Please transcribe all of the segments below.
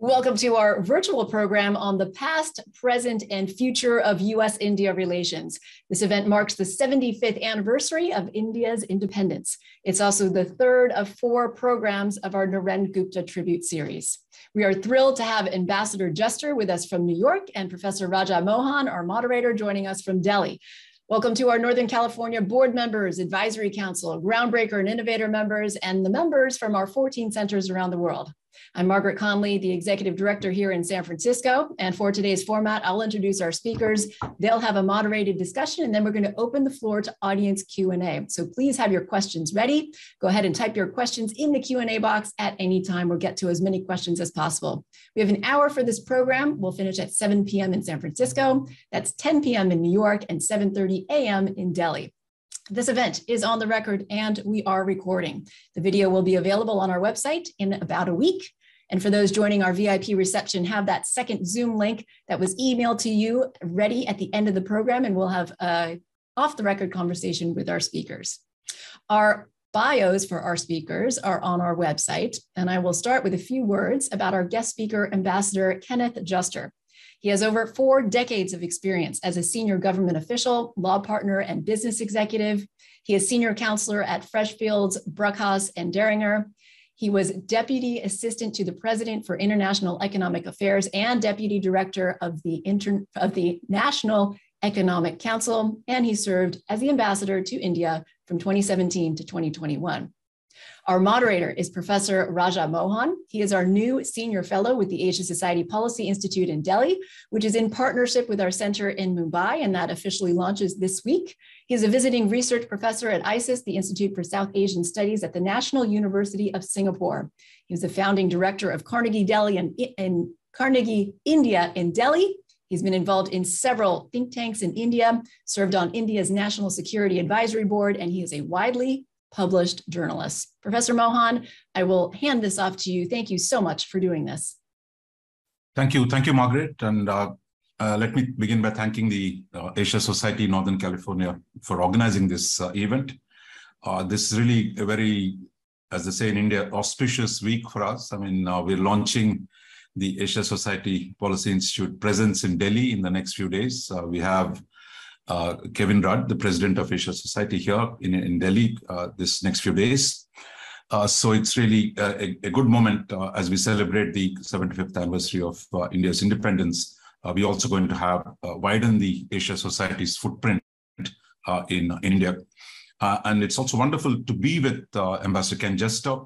Welcome to our virtual program on the past, present, and future of US India relations. This event marks the 75th anniversary of India's independence. It's also the third of four programs of our Naren Gupta tribute series. We are thrilled to have Ambassador Juster with us from New York and Professor Raja Mohan, our moderator, joining us from Delhi. Welcome to our Northern California board members, advisory council, groundbreaker and innovator members, and the members from our 14 centers around the world. I'm Margaret Conley, the executive director here in San Francisco. And for today's format, I'll introduce our speakers. They'll have a moderated discussion, and then we're going to open the floor to audience Q&A. So please have your questions ready. Go ahead and type your questions in the Q&A box at any time. We'll get to as many questions as possible. We have an hour for this program. We'll finish at 7 p.m. in San Francisco. That's 10 p.m. in New York and 7.30 a.m. in Delhi. This event is on the record and we are recording. The video will be available on our website in about a week. And for those joining our VIP reception, have that second Zoom link that was emailed to you ready at the end of the program, and we'll have a off the record conversation with our speakers. Our bios for our speakers are on our website, and I will start with a few words about our guest speaker, Ambassador Kenneth Juster. He has over four decades of experience as a senior government official, law partner, and business executive. He is senior counselor at Freshfields, Bruckhaus, and Deringer. He was Deputy Assistant to the President for International Economic Affairs and Deputy Director of the, Inter- of the National Economic Council, and he served as the ambassador to India from 2017 to 2021. Our moderator is Professor Raja Mohan. He is our new senior fellow with the Asia Society Policy Institute in Delhi, which is in partnership with our center in Mumbai, and that officially launches this week. He is a visiting research professor at ISAS, the Institute for South Asian Studies at the National University of Singapore. He was the founding director of Carnegie Delhi and, and Carnegie India in Delhi. He's been involved in several think tanks in India, served on India's National Security Advisory Board, and he is a widely published journalists. Professor Mohan, I will hand this off to you. Thank you so much for doing this. Thank you. Thank you, Margaret. And uh, uh, let me begin by thanking the uh, Asia Society Northern California for organizing this uh, event. Uh, this is really a very, as they say in India, auspicious week for us. I mean, uh, we're launching the Asia Society Policy Institute presence in Delhi in the next few days. we have uh, Kevin Rudd, the president of Asia Society here in, in Delhi uh, this next few days. Uh, so it's really a, a good moment uh, as we celebrate the 75th anniversary of uh, India's independence. Uh, we're also going to have widen the Asia Society's footprint in, in, India. and it's also wonderful to be with Ambassador Ken Juster,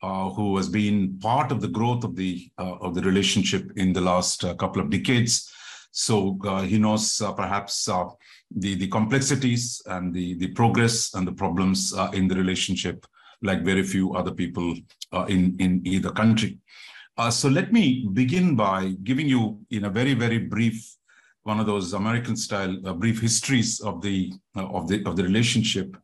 who has been part of the growth of the of the relationship in the last couple of decades. So uh, he knows uh, perhaps uh, the, the complexities and the, the progress and the problems in the relationship like very few other people in, in either country. so let me begin by giving you in a very, very brief one of those American style uh, brief histories of the uh, of the of the relationship.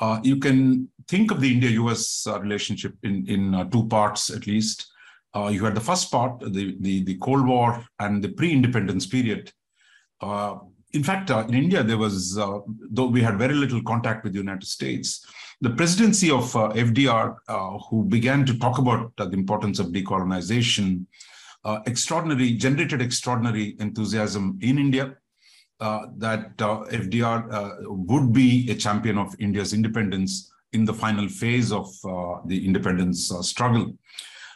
Uh, you can think of the India-U.S. relationship in in two parts at least. Uh, you had the first part, the, the, the Cold War and the pre-independence period. Uh, in fact, uh, in India, there was, uh, though we had very little contact with the United States, the presidency of uh, FDR, uh, who began to talk about the importance of decolonization, extraordinary, generated extraordinary enthusiasm in India. that FDR would be a champion of India's independence in the final phase of the independence struggle.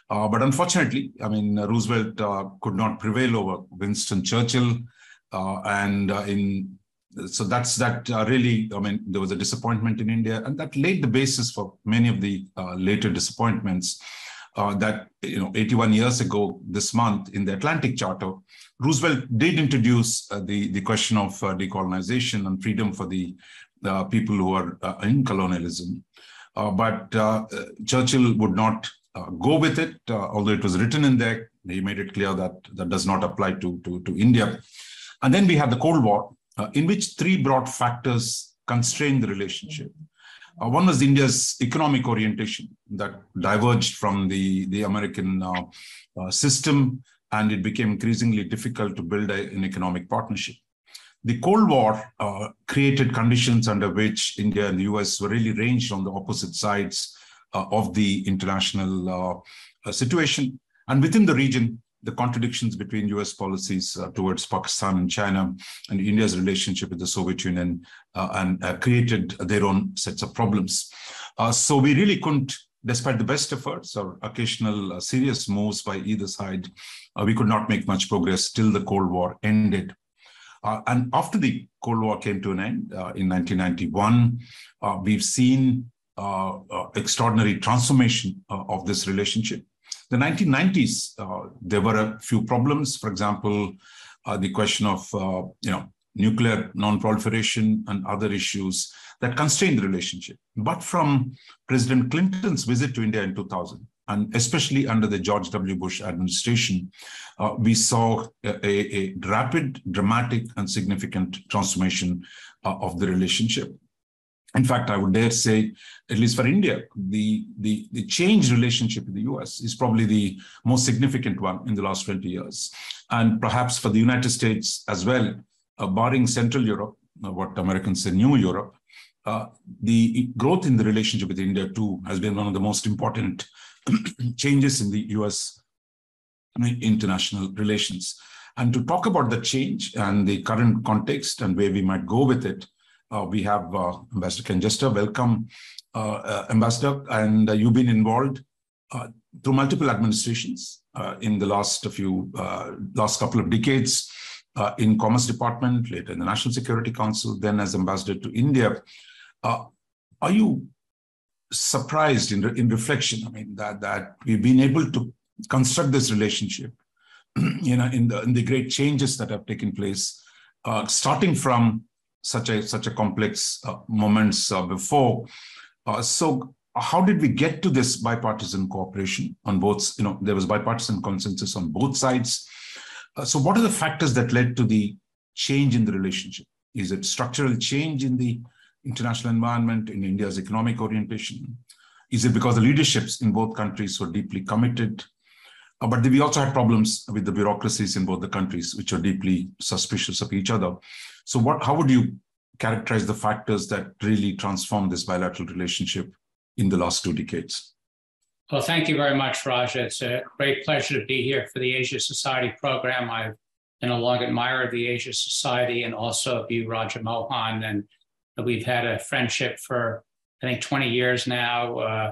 Uh, but unfortunately, I mean, Roosevelt uh, could not prevail over Winston Churchill. Uh, and uh, in so that's that uh, really, I mean, there was a disappointment in India, and that laid the basis for many of the uh, later disappointments. that you know, 81 years ago this month in the Atlantic Charter, Roosevelt did introduce the the question of decolonization and freedom for the people who are in colonialism. but Churchill would not uh, go with it, uh, although it was written in there. He made it clear that that does not apply to, to, to India. And then we had the Cold War, uh, in which three broad factors constrained the relationship. Uh, one was India's economic orientation that diverged from the, the American uh, uh, system, and it became increasingly difficult to build a, an economic partnership. The Cold War created conditions under which India and the US were really ranged on the opposite sides uh, of the international uh, uh, situation. And within the region, the contradictions between US policies uh, towards Pakistan and China and India's relationship with the Soviet Union uh, and uh, created their own sets of problems. Uh, so we really couldn't, despite the best efforts or occasional uh, serious moves by either side, uh, we could not make much progress till the Cold War ended. and after the Cold War came to an end in 1991, we've seen extraordinary transformation of this relationship the 1990s, uh, there were a few problems. For example, uh, the question of uh, you know nuclear non-proliferation and other issues that constrained the relationship. But from President Clinton's visit to India in 2000, and especially under the George W. Bush administration, uh, we saw a, a, rapid, dramatic, and significant transformation uh, of the relationship. In fact, I would dare say, at least for India, the, the, the changed relationship with the US is probably the most significant one in the last 20 years. And perhaps for the United States as well, uh, barring Central Europe, uh, what Americans say New Europe, uh, the growth in the relationship with India too has been one of the most important changes in the US international relations. And to talk about the change and the current context and where we might go with it, uh, we have uh, Ambassador Ken Juster. Welcome, uh, Ambassador. And you've been involved through multiple administrations in the last few last couple of decades. Uh, in Commerce Department, later in the National Security Council, then as ambassador to India. Uh, are you surprised in, in reflection? I mean, that, that we've been able to construct this relationship, you know, in the, in the great changes that have taken place, uh, starting from such a such a complex uh, moments uh, before. Uh, so how did we get to this bipartisan cooperation on both? You know, there was bipartisan consensus on both sides. Uh, so what are the factors that led to the change in the relationship? Is it structural change in the international environment, in India's economic orientation? Is it because the leaderships in both countries were deeply committed? Uh, but we also had problems with the bureaucracies in both the countries, which are deeply suspicious of each other. So, what, how would you characterize the factors that really transformed this bilateral relationship in the last two decades? Well, thank you very much, Raja. It's a great pleasure to be here for the Asia Society program. I've been a long admirer of the Asia Society and also of you, Raja Mohan. And we've had a friendship for, I think, 20 years now uh,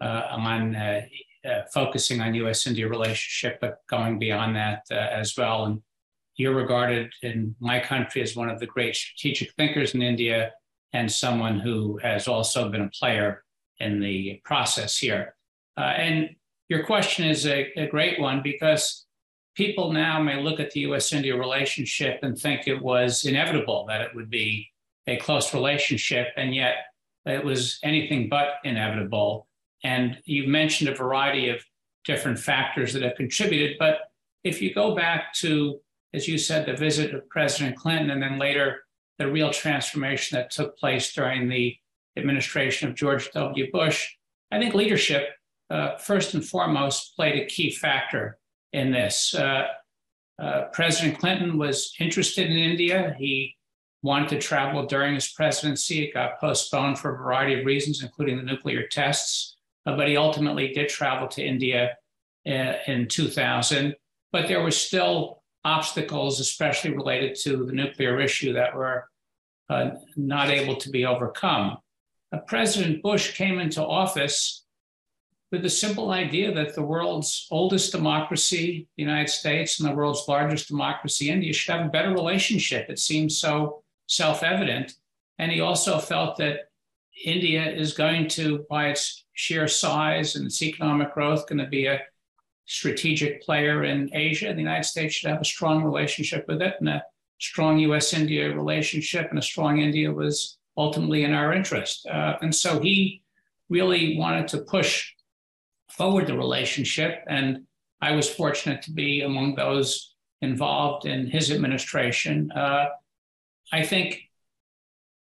uh, on uh, uh focusing on US India relationship, but going beyond that uh, as well. And you're regarded in my country as one of the great strategic thinkers in India and someone who has also been a player in the process here. Uh, and your question is a, a, great one because people now may look at the US India relationship and think it was inevitable that it would be a close relationship, and yet it was anything but inevitable. And you've mentioned a variety of different factors that have contributed, but if you go back to as you said, the visit of President Clinton, and then later the real transformation that took place during the administration of George W. Bush, I think leadership, uh, first and foremost, played a key factor in this. Uh, uh, President Clinton was interested in India. He wanted to travel during his presidency. It got postponed for a variety of reasons, including the nuclear tests. Uh, but he ultimately did travel to India uh, in 2000. But there were still obstacles, especially related to the nuclear issue, that were uh, not able to be overcome. Uh, President Bush came into office with the simple idea that the world's oldest democracy, the United States, and the world's largest democracy, India, should have a better relationship. It seems so self evident. And he also felt that India is going to, by its sheer size and its economic growth, going to be a strategic player in Asia. And the United States should have a strong relationship with it. And a strong US India relationship and a strong India was ultimately in our interest. Uh, and so he really wanted to push forward the relationship. And I was fortunate to be among those involved in his administration. Uh, I think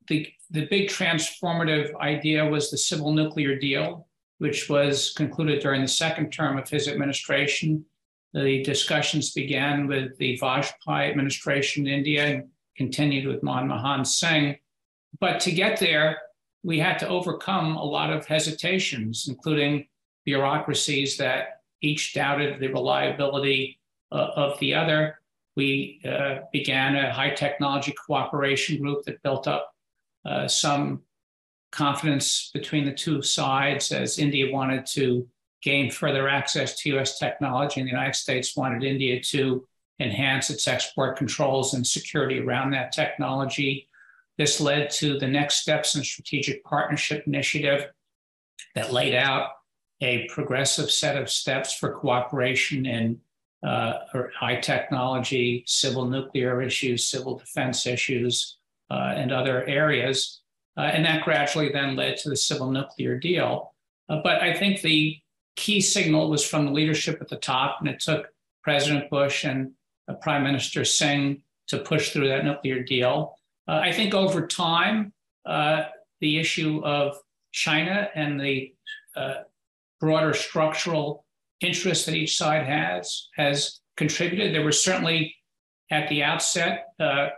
the, the big transformative idea was the civil nuclear deal which was concluded during the second term of his administration. The discussions began with the Vajpayee administration in India and continued with Manmohan Singh. But to get there, we had to overcome a lot of hesitations, including bureaucracies that each doubted the reliability uh, of the other. We uh, began a high technology cooperation group that built up uh, some confidence between the two sides as India wanted to gain further access to US technology, and the United States wanted India to enhance its export controls and security around that technology. This led to the next steps in strategic partnership initiative that laid out a progressive set of steps for cooperation in uh, high technology, civil nuclear issues, civil defense issues, and other areas. Uh, and that gradually then led to the civil nuclear deal. Uh, but I think the key signal was from the leadership at the top, and it took President Bush and uh, Prime Minister Singh to push through that nuclear deal. Uh, I think over time, uh, the issue of China and the uh, broader structural interest that each side has has contributed. There were certainly at the outset uh,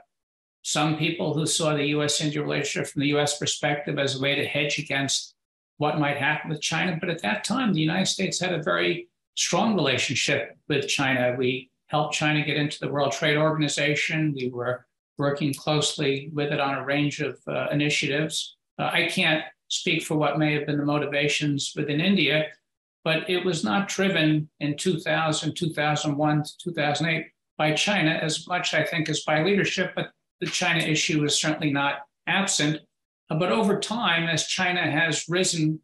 some people who saw the US India relationship from the US perspective as a way to hedge against what might happen with China. But at that time, the United States had a very strong relationship with China. We helped China get into the World Trade Organization. We were working closely with it on a range of uh, initiatives. Uh, I can't speak for what may have been the motivations within India, but it was not driven in 2000, 2001 2008 by China as much, I think, as by leadership. But the China issue is certainly not absent. Uh, but over time, as China has risen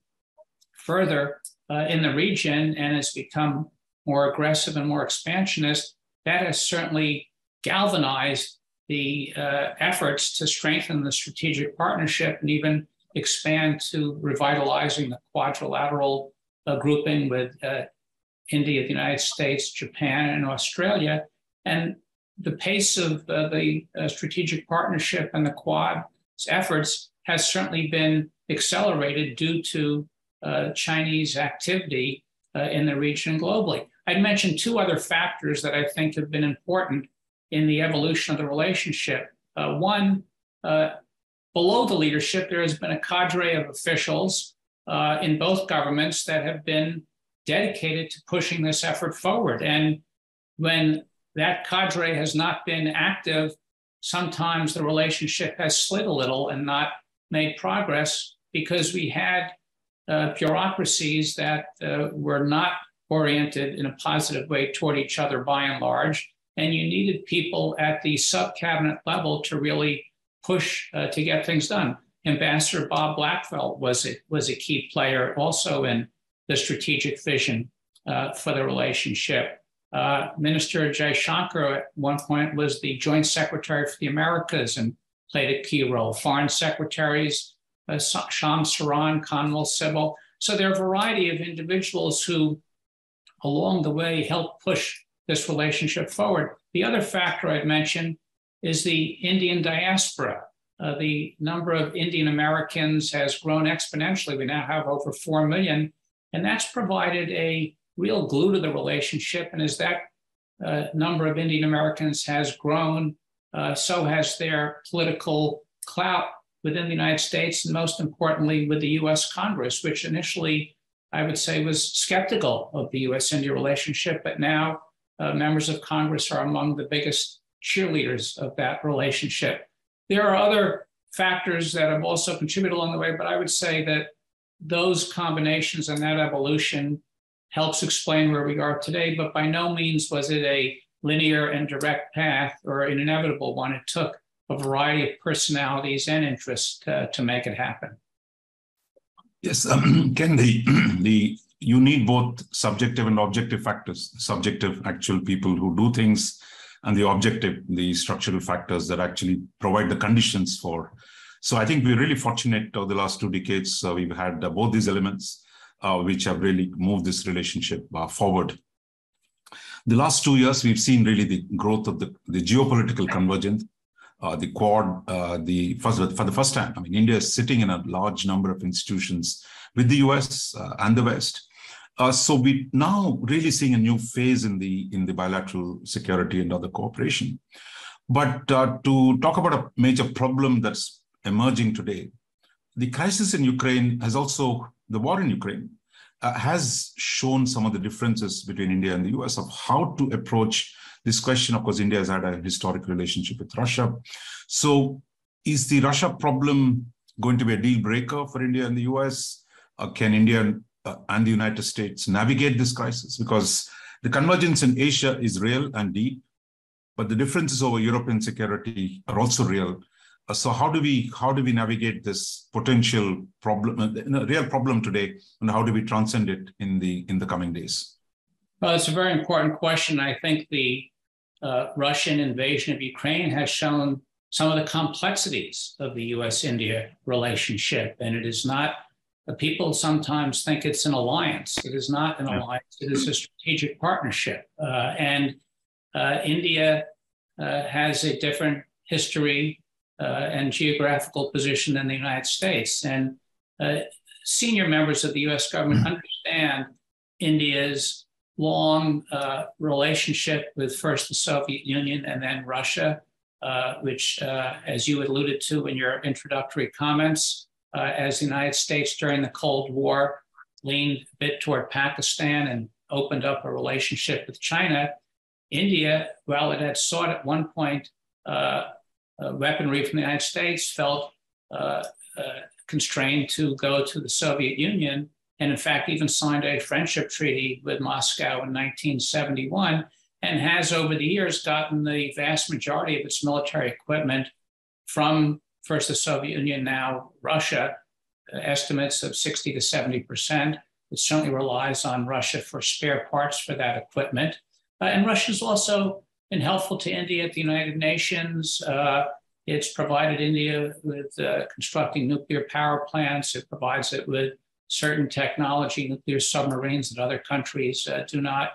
further uh, in the region and has become more aggressive and more expansionist, that has certainly galvanized the uh, efforts to strengthen the strategic partnership and even expand to revitalizing the quadrilateral uh, grouping with uh, India, the United States, Japan, and Australia. And the pace of uh, the uh, strategic partnership and the Quad's efforts has certainly been accelerated due to uh, Chinese activity uh, in the region globally. I'd mention two other factors that I think have been important in the evolution of the relationship. Uh, one, below the leadership, there has been a cadre of officials in both governments that have been dedicated to pushing this effort forward. And when that cadre has not been active, sometimes the relationship has slid a little and not made progress because we had uh, bureaucracies that uh, were not oriented in a positive way toward each other by and large. And you needed people at the sub cabinet level to really push uh, to get things done. Ambassador Bob Blackwill was a, was a key player also in the strategic vision uh, for the relationship. Uh, Minister Jaishankar at one point was the Joint Secretary for the Americas and played a key role. Foreign secretaries, uh, Shyam Saran, Kanwal Sibal. So there are a variety of individuals who, along the way, helped push this relationship forward. The other factor I'd mention is the Indian diaspora. Uh, the number of Indian Americans has grown exponentially. We now have over 4 million, and that's provided a real glue to the relationship. And as that uh, number of Indian Americans has grown, uh, so has their political clout within the United States, and most importantly, with the US Congress, which initially I would say was skeptical of the US India relationship, but now uh, members of Congress are among the biggest cheerleaders of that relationship. There are other factors that have also contributed along the way, but I would say that those combinations and that evolution helps explain where we are today, but by no means was it a linear and direct path or an inevitable one. It took a variety of personalities and interests to, make it happen. Yes, um, Ken, the, the, you need both subjective and objective factors, subjective actual people who do things and the objective, the structural factors that actually provide the conditions for. So I think we're really fortunate over the last two decades. Uh, we've had uh, both these elements, which have really moved this relationship uh, forward. The last two years, we've seen really the growth of the, the geopolitical convergence, uh, the Quad, uh, the first, for the first time. I mean, India is sitting in a large number of institutions with the US uh, and the West. Uh, so we now really seeing a new phase in the in the bilateral security and other cooperation. But uh, to talk about a major problem that's emerging today, the crisis in Ukraine has also the war in Ukraine uh, has shown some of the differences between India and the US of how to approach this question. Of course, India has had a historic relationship with Russia. So, is the Russia problem going to be a deal breaker for India and the US? Uh, can India uh, and the United States navigate this crisis? Because the convergence in Asia is real and deep, but the differences over European security are also real. Uh, so how do we how do we navigate this potential problem, uh, real problem today, and how do we transcend it in the in the coming days? Well, it's a very important question. I think the uh, Russian invasion of Ukraine has shown some of the complexities of the U.S.-India relationship, and it is not. Uh, people sometimes think it's an alliance. It is not an alliance. It is a strategic partnership, uh, and India has a different history uh, and geographical position in the United States. And uh, senior members of the US government mm-hmm. understand India's long uh, relationship with first the Soviet Union and then Russia, uh, which, uh, as you alluded to in your introductory comments, uh, as the United States during the Cold War leaned a bit toward Pakistan and opened up a relationship with China, India, while it had sought at one point uh, uh, weaponry from the United States felt uh, uh, constrained to go to the Soviet Union, and in fact, even signed a friendship treaty with Moscow in 1971, and has over the years gotten the vast majority of its military equipment from first the Soviet Union, now Russia, uh, estimates of 60 to 70 percent. It certainly relies on Russia for spare parts for that equipment. Uh, and Russia's also been helpful to India at the United Nations. Uh, it's provided India with uh, constructing nuclear power plants. It provides it with certain technology, nuclear submarines that other countries uh, do not.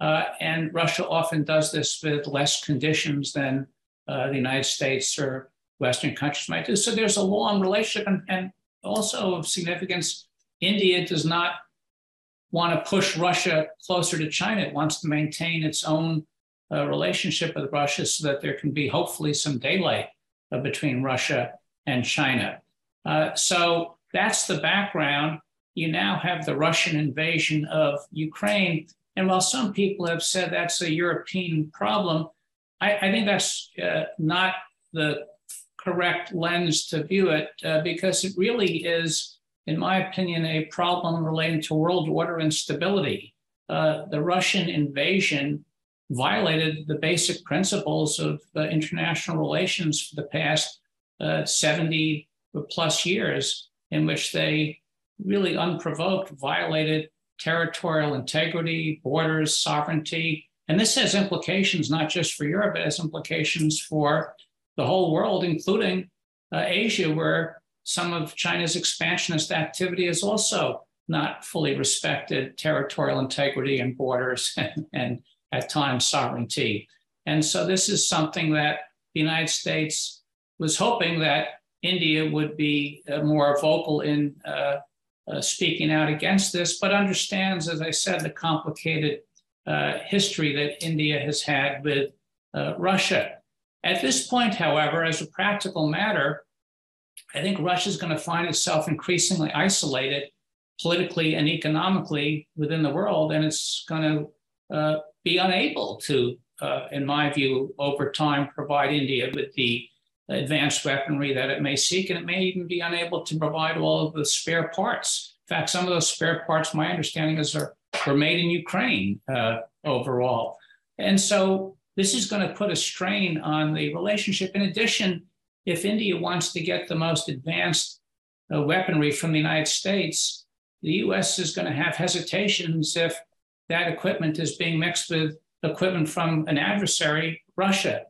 Uh, and Russia often does this with less conditions than uh, the United States or Western countries might do. So there's a long relationship, and, and also of significance. India does not want to push Russia closer to China. It wants to maintain its own uh, relationship with Russia so that there can be hopefully some daylight uh, between Russia and China. Uh, so that's the background. You now have the Russian invasion of Ukraine. And while some people have said that's a European problem, I, I think that's uh, not the correct lens to view it uh, because it really is, in my opinion, a problem relating to world order instability. Uh, the Russian invasion violated the basic principles of uh, international relations for the past uh, 70 plus years, in which they really unprovoked violated territorial integrity, borders, sovereignty. And this has implications not just for Europe, it has implications for the whole world, including uh, Asia, where some of China's expansionist activity is also not fully respected territorial integrity and borders and, and at times sovereignty. And so this is something that the United States was hoping that India would be uh, more vocal in uh, uh, speaking out against this, but understands, as I said, the complicated uh, history that India has had with uh, Russia. At this point, however, as a practical matter, I think Russia is going to find itself increasingly isolated politically and economically within the world, and it's going to uh, be unable to, uh, in my view, over time provide India with the advanced weaponry that it may seek, and it may even be unable to provide all of the spare parts. In fact, some of those spare parts, my understanding is, are were made in Ukraine uh, overall, and so this is going to put a strain on the relationship. In addition, if India wants to get the most advanced uh, weaponry from the United States, the U.S. is going to have hesitations if that equipment is being mixed with equipment from an adversary, Russia.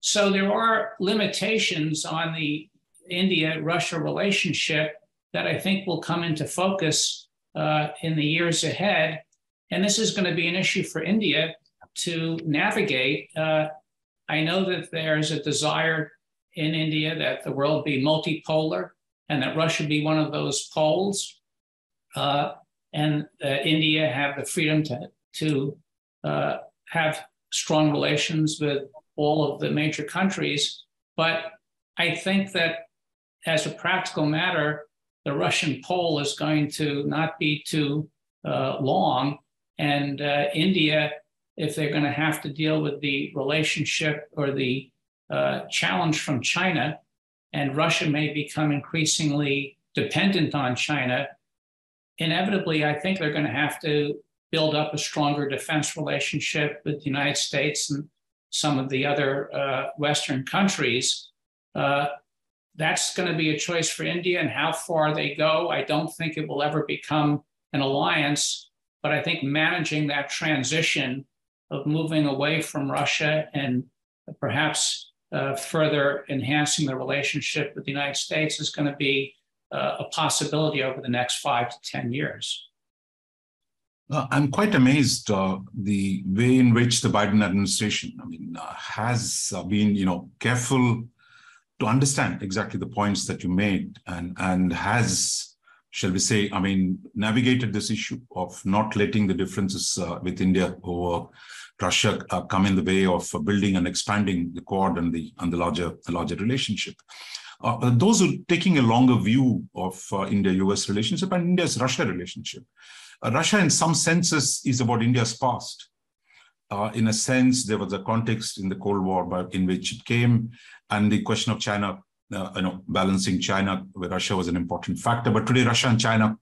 So there are limitations on the India Russia relationship that I think will come into focus uh, in the years ahead. And this is going to be an issue for India to navigate. Uh, I know that there's a desire in India that the world be multipolar and that Russia be one of those poles. Uh, and India have the freedom to, to uh, have strong relations with all of the major countries. But I think that as a practical matter, the Russian pole is going to not be too uh, long. And uh, India, if they're going to have to deal with the relationship or the uh, challenge from China, and Russia may become increasingly dependent on China, inevitably, I think they're going to have to build up a stronger defense relationship with the United States and some of the other uh, Western countries. Uh, that's going to be a choice for India and how far they go. I don't think it will ever become an alliance, but I think managing that transition of moving away from Russia and perhaps uh, further enhancing the relationship with the United States is going to be uh, a possibility over the next five to 10 years. Uh, I'm quite amazed uh, the way in which the Biden administration, I mean, uh, has uh, been, you know, careful to understand exactly the points that you made, and and has, shall we say, I mean, navigated this issue of not letting the differences uh, with India over Russia uh, come in the way of building and expanding the Quad and the and the larger the larger relationship. Those who are taking a longer view of India-U.S. relationship and India's-Russia relationship uh, Russia, in some senses, is about India's past. Uh, in a sense, there was a context in the Cold War in which it came, and the question of China, uh, you know, balancing China, where Russia was an important factor. But today, Russia and China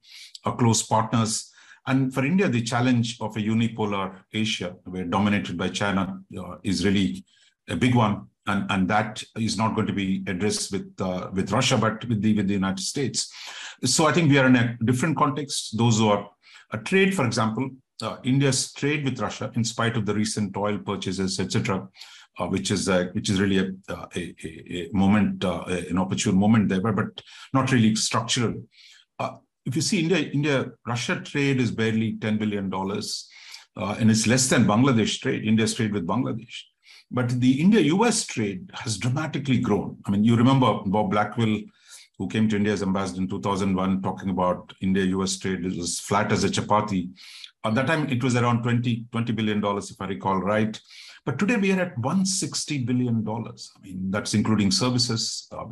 are close partners. And for India, the challenge of a unipolar Asia, where dominated by China, uh, is really a big one. And, and that is not going to be addressed with uh, with Russia, but with the with the United States. So I think we are in a different context. Those who are a trade, for example, uh, India's trade with Russia, in spite of the recent oil purchases, etc., uh, which is uh, which is really a, uh, a, a moment, uh, an opportune moment there, but not really structural. Uh, if you see India, India Russia trade is barely ten billion dollars, and it's less than Bangladesh trade. India's trade with Bangladesh. But the India-US trade has dramatically grown. I mean, you remember Bob Blackwill, who came to India as ambassador in 2001, talking about India-US trade. It was flat as a chapati. At that time, it was around 20, $20 billion, if I recall right. But today we are at $160 billion. I mean, that's including services, uh,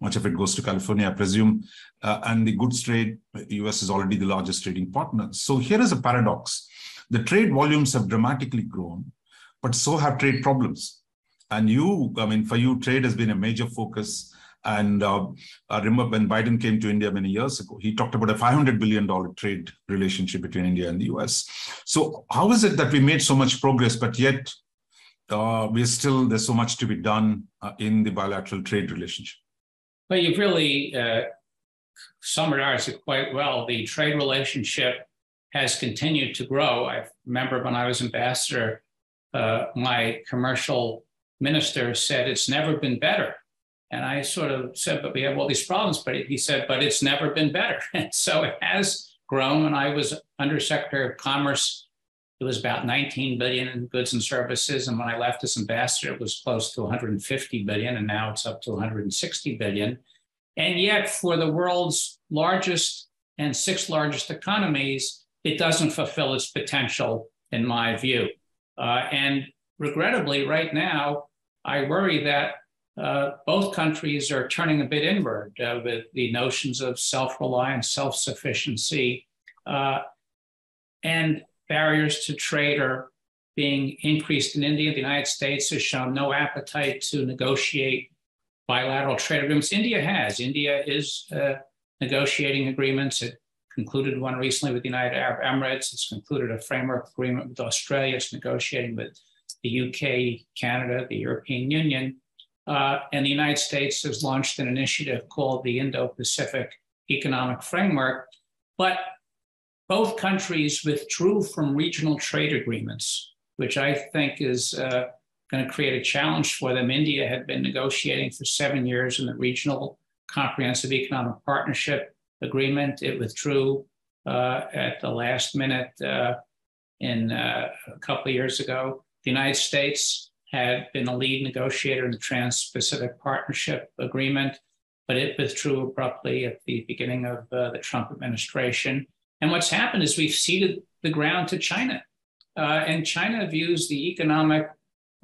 much of it goes to California, I presume. Uh, and the goods trade, the US is already the largest trading partner. So here is a paradox. The trade volumes have dramatically grown, but so have trade problems. And you, I mean, for you, trade has been a major focus and uh, I remember when Biden came to India many years ago, he talked about a $500 billion trade relationship between India and the US. So, how is it that we made so much progress, but yet uh, we're still, there's so much to be done uh, in the bilateral trade relationship? Well, you've really uh, summarized it quite well. The trade relationship has continued to grow. I remember when I was ambassador, uh, my commercial minister said it's never been better and I sort of said, but we have all these problems. But he said, but it's never been better. And so it has grown. When I was Undersecretary of Commerce, it was about 19 billion in goods and services. And when I left as ambassador, it was close to 150 billion. And now it's up to 160 billion. And yet, for the world's largest and sixth largest economies, it doesn't fulfill its potential, in my view. Uh, and regrettably, right now, I worry that uh, both countries are turning a bit inward uh, with the notions of self reliance, self sufficiency, uh, and barriers to trade are being increased in India. The United States has shown no appetite to negotiate bilateral trade agreements. India has. India is uh, negotiating agreements. It concluded one recently with the United Arab Emirates. It's concluded a framework agreement with Australia. It's negotiating with the UK, Canada, the European Union. Uh, and the United States has launched an initiative called the Indo Pacific Economic Framework. But both countries withdrew from regional trade agreements, which I think is uh, going to create a challenge for them. India had been negotiating for seven years in the Regional Comprehensive Economic Partnership Agreement. It withdrew uh, at the last minute uh, in uh, a couple of years ago. The United States had been a lead negotiator in the Trans Pacific Partnership Agreement, but it withdrew abruptly at the beginning of the Trump administration. And what's happened is we've ceded the ground to China. Uh, and China views the economic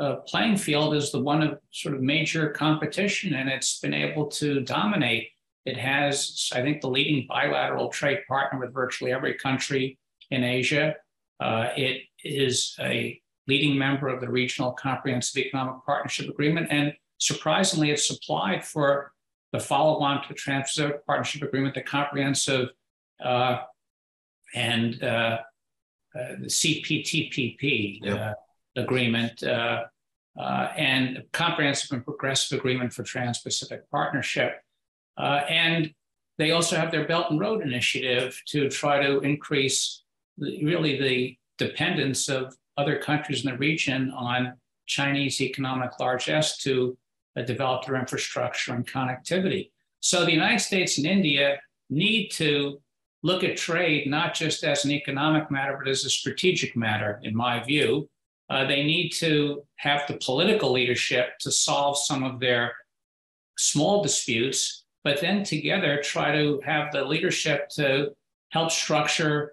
uh, playing field as the one of sort of major competition, and it's been able to dominate. It has, I think, the leading bilateral trade partner with virtually every country in Asia. Uh, it is a leading member of the Regional Comprehensive Economic Partnership Agreement, and surprisingly, it's applied for the follow-on to the Trans-Pacific Partnership Agreement, the Comprehensive uh, and uh, uh, the CPTPP yep. Uh, agreement uh, and Comprehensive and Progressive Agreement for Trans-Pacific Partnership. And they also have their Belt and Road Initiative to try to increase the, really the dependence of other countries in the region on Chinese economic largesse to uh, develop their infrastructure and connectivity. So the United States and India need to look at trade not just as an economic matter, but as a strategic matter, in my view. Uh, they need to have the political leadership to solve some of their small disputes, but then together try to have the leadership to help structure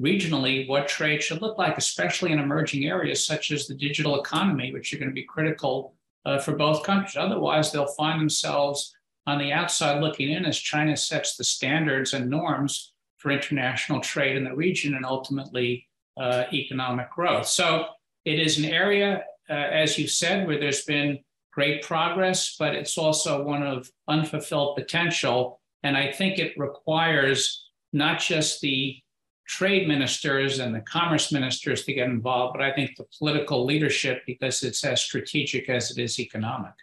regionally what trade should look like, especially in emerging areas such as the digital economy, which are going to be critical uh, for both countries. Otherwise, they'll find themselves on the outside looking in as China sets the standards and norms for international trade in the region and ultimately uh, economic growth. So it is an area, uh, as you said, where there's been great progress, but it's also one of unfulfilled potential. And I think it requires not just the trade ministers and the commerce ministers to get involved, but I think the political leadership because it's as strategic as it is economic.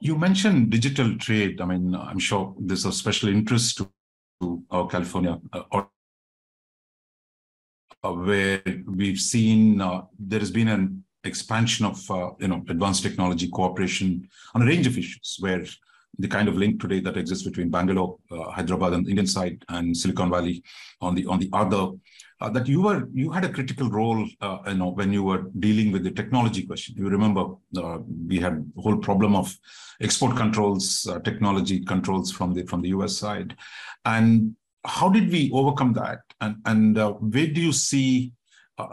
You mentioned digital trade. I mean, I'm sure this is of special interest to, to California, uh, uh, where we've seen uh, there has been an expansion of uh, you know advanced technology cooperation on a range of issues where the kind of link today that exists between Bangalore, uh, Hyderabad on the Indian side and Silicon Valley on the on the other. Uh, that you were you had a critical role, uh, you know, when you were dealing with the technology question. You remember uh, we had a whole problem of export controls, uh, technology controls from the from the US side, and how did we overcome that? And and uh, where do you see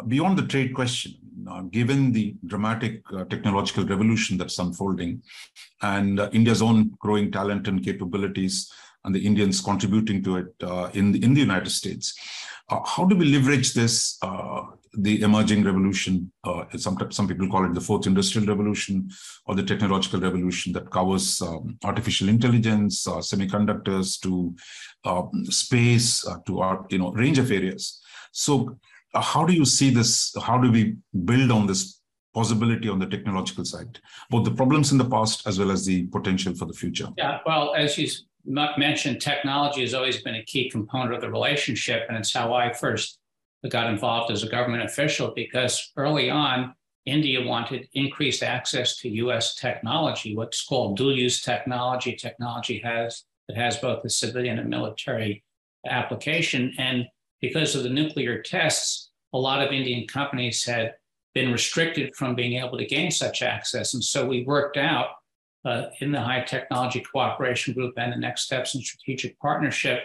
beyond the trade question? uh, given the dramatic uh, technological revolution that's unfolding and uh, India's own growing talent and capabilities and the Indians contributing to it uh, in, the, in the United States. Uh, how do we leverage this, uh, the emerging revolution? some, some people call it the fourth industrial revolution or the technological revolution that covers um, artificial intelligence, semiconductors to space, to our you know range of areas. So how do you see this? How do we build on this possibility on the technological side, both the problems in the past as well as the potential for the future? Yeah, well, as you mentioned, technology has always been a key component of the relationship, and it's how I first got involved as a government official because early on, India wanted increased access to US technology, what's called dual use technology. Technology has that has both the civilian and military application. And because of the nuclear tests, a lot of Indian companies had been restricted from being able to gain such access. And so we worked out uh, in the High Technology Cooperation Group and the Next Steps in Strategic Partnership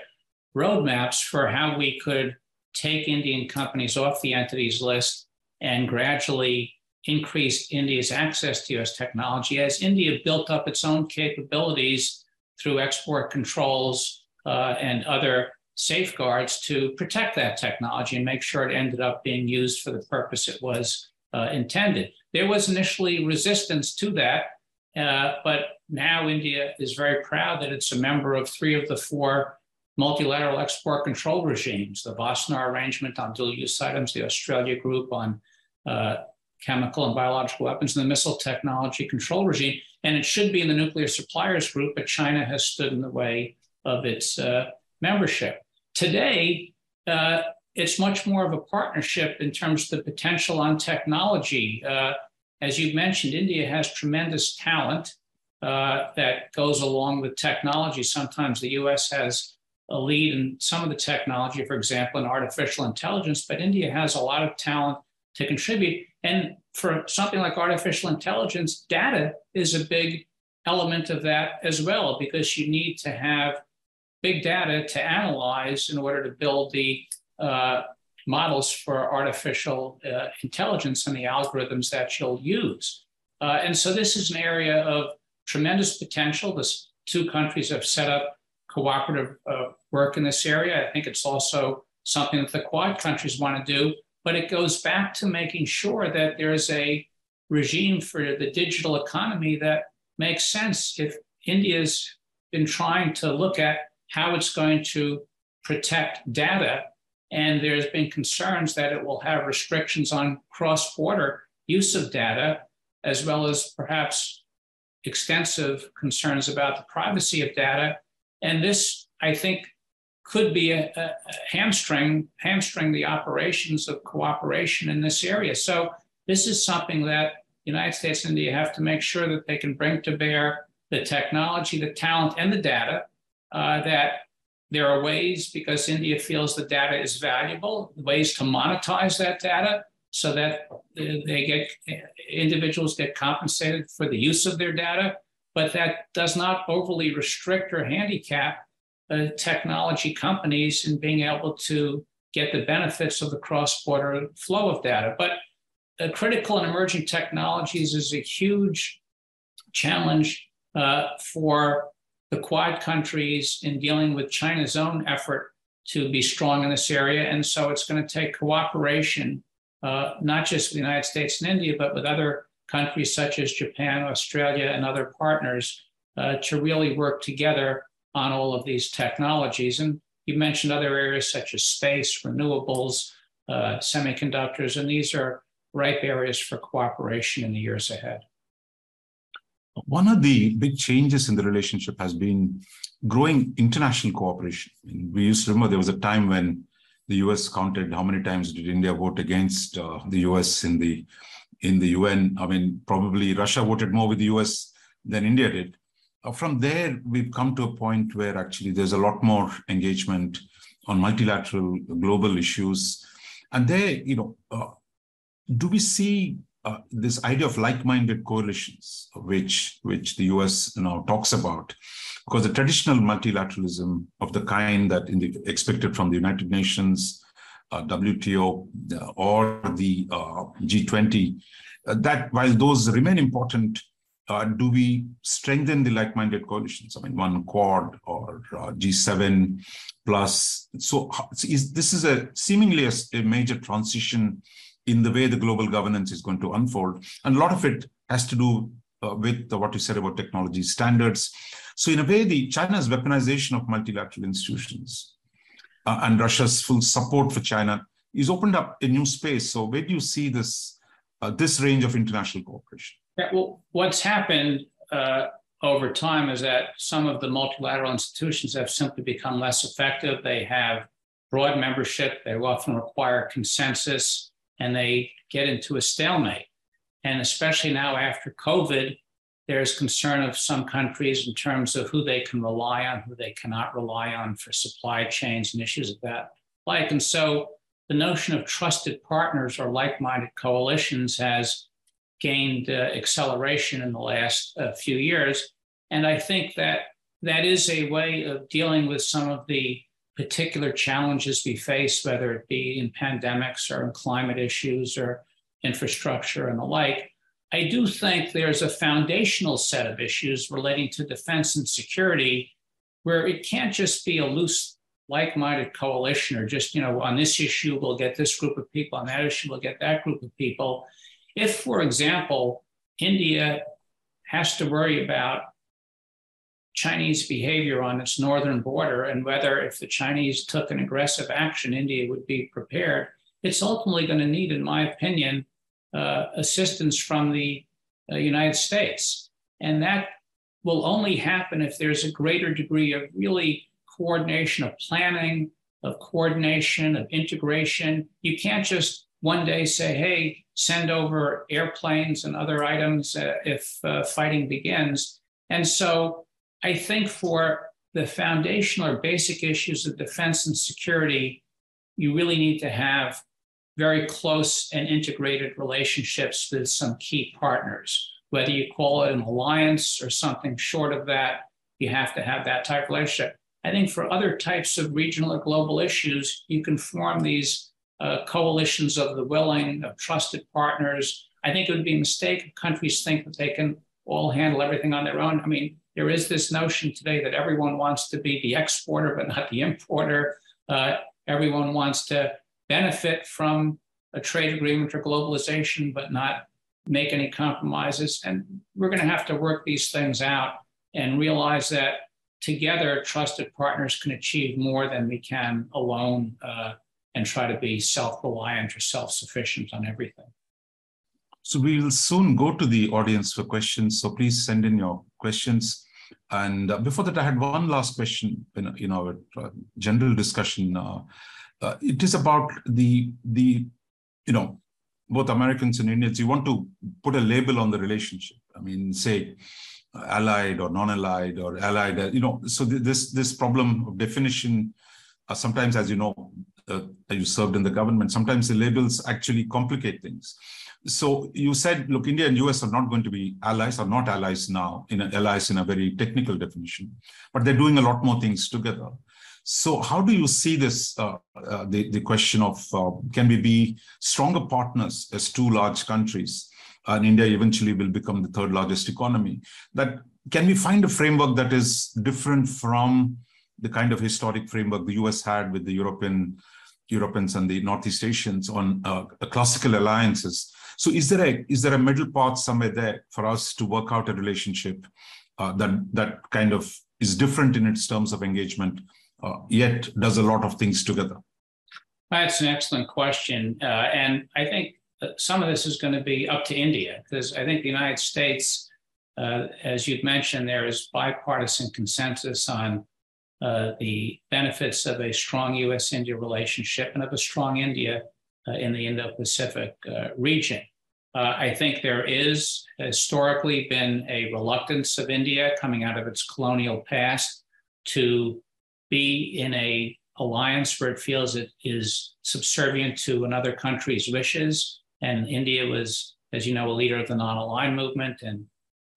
roadmaps for how we could take Indian companies off the entities list and gradually increase India's access to US technology as India built up its own capabilities through export controls uh, and other safeguards to protect that technology and make sure it ended up being used for the purpose it was uh, intended. There was initially resistance to that, uh, but now India is very proud that it's a member of three of the four multilateral export control regimes the Wassenaar Arrangement on dual use items, the Australia Group on uh, chemical and biological weapons, and the Missile Technology Control Regime. And it should be in the Nuclear Suppliers Group, but China has stood in the way of its uh, membership. Today, uh, it's much more of a partnership in terms of the potential on technology. Uh, as you mentioned, India has tremendous talent uh, that goes along with technology. Sometimes the US has a lead in some of the technology, for example, in artificial intelligence, but India has a lot of talent to contribute. And for something like artificial intelligence, data is a big element of that as well, because you need to have big data to analyze in order to build the uh, models for artificial uh, intelligence and the algorithms that you'll use. Uh, and so this is an area of tremendous potential. The two countries have set up cooperative uh, work in this area. I think it's also something that the Quad countries want to do, but it goes back to making sure that there's a regime for the digital economy that makes sense. If India's been trying to look at how it's going to protect data, and there's been concerns that it will have restrictions on cross border use of data, as well as perhaps extensive concerns about the privacy of data. And this, I think, could be a, a, hamstring hamstring the operations of cooperation in this area. So this is something that the United States and India have to make sure that they can bring to bear the technology, the talent, and the data. Uh, that there are ways because India feels the data is valuable, ways to monetize that data so that they get individuals get compensated for the use of their data, but that does not overly restrict or handicap uh, technology companies in being able to get the benefits of the cross-border flow of data. But uh, critical and emerging technologies is a huge challenge uh, for the Quad countries in dealing with China's own effort to be strong in this area. And so it's going to take cooperation uh, not just with the United States and India, but with other countries such as Japan, Australia, and other partners uh, to really work together on all of these technologies. And you mentioned other areas such as space, renewables, uh, semiconductors, and these are ripe areas for cooperation in the years ahead. One of the big changes in the relationship has been growing international cooperation. We used to remember there was a time when the US counted how many times did India vote against uh, the US in the in the UN. I mean, probably Russia voted more with the US than India did. Uh, from there, we've come to a point where actually there's a lot more engagement on multilateral global issues. And there, you know, uh, do we see uh, this idea of like-minded coalitions, which which the US now talks about, because the traditional multilateralism of the kind that the, expected from the United Nations, uh, WTO, uh, or the uh, G20, uh, that while those remain important, do we strengthen the like-minded coalitions? I mean, one Quad or uh, G7 plus. So is, this is a seemingly a, a major transition in the way the global governance is going to unfold, and a lot of it has to do uh, with what you said about technology standards. So in a way, the China's weaponization of multilateral institutions uh, and Russia's full support for China is opened up a new space. So where do you see this uh, this range of international cooperation? Yeah, well, what's happened uh, over time is that some of the multilateral institutions have simply become less effective. They have broad membership. They often require consensus, and they get into a stalemate. And especially now after COVID, there's concern of some countries in terms of who they can rely on, who they cannot rely on for supply chains and issues of that like. And so the notion of trusted partners or like minded coalitions has gained uh, acceleration in the last uh, few years. And I think that that is a way of dealing with some of the particular challenges we face, whether it be in pandemics or in climate issues or infrastructure and the like. I do think there's a foundational set of issues relating to defense and security where it can't just be a loose, like minded coalition or just, you know, on this issue, we'll get this group of people, on that issue, we'll get that group of people. If, for example, India has to worry about Chinese behavior on its northern border and whether if the Chinese took an aggressive action, India would be prepared, it's ultimately going to need, in my opinion, uh, assistance from the uh, United States. And that will only happen if there's a greater degree of really coordination of planning, of coordination, of integration. You can't just one day say, hey, send over airplanes and other items uh, if uh, fighting begins. And so I think for the foundational or basic issues of defense and security, you really need to have very close and integrated relationships with some key partners. Whether you call it an alliance or something short of that, you have to have that type of relationship. I think for other types of regional or global issues, you can form these uh, coalitions of the willing, of trusted partners. I think it would be a mistake if countries think that they can all handle everything on their own. I mean, there is this notion today that everyone wants to be the exporter but not the importer. Uh, everyone wants to benefit from a trade agreement or globalization, but not make any compromises. And we're going to have to work these things out and realize that together, trusted partners can achieve more than we can alone uh, and try to be self reliant or self sufficient on everything. So we will soon go to the audience for questions. So please send in your questions. And uh, before that, I had one last question in, in our uh, general discussion. Uh, uh it is about the the you know both Americans and Indians. You want to put a label on the relationship. I mean, say allied or non-allied or allied. Uh, you know, so th this this problem of definition. Uh, sometimes, as you know, you served in the government. Sometimes the labels actually complicate things so you said, look, India and US are not going to be allies, or not allies now, in a, allies in a very technical definition, but they're doing a lot more things together. So how do you see this, uh, uh, the, the question of uh, can we be stronger partners as two large countries? And India eventually will become the third largest economy. That can we find a framework that is different from the kind of historic framework the US had with the European Europeans and the Northeast Asians on uh, classical alliances so is there a is there a middle path somewhere there for us to work out a relationship uh, that that kind of is different in its terms of engagement, uh, yet does a lot of things together? That's an excellent question, uh, and I think some of this is going to be up to India because I think the United States, uh, as you've mentioned, there is bipartisan consensus on uh, the benefits of a strong U.S.-India relationship and of a strong India uh, in the Indo-Pacific uh, region. Uh, I think there is historically been a reluctance of India coming out of its colonial past to be in a alliance where it feels it is subservient to another country's wishes. And India was, as you know, a leader of the non-aligned movement and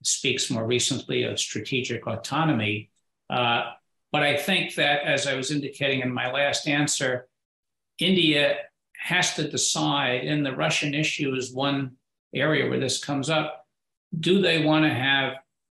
speaks more recently of strategic autonomy. Uh, but I think that, as I was indicating in my last answer, India has to decide, and the Russian issue is one area where this comes up. Do they want to have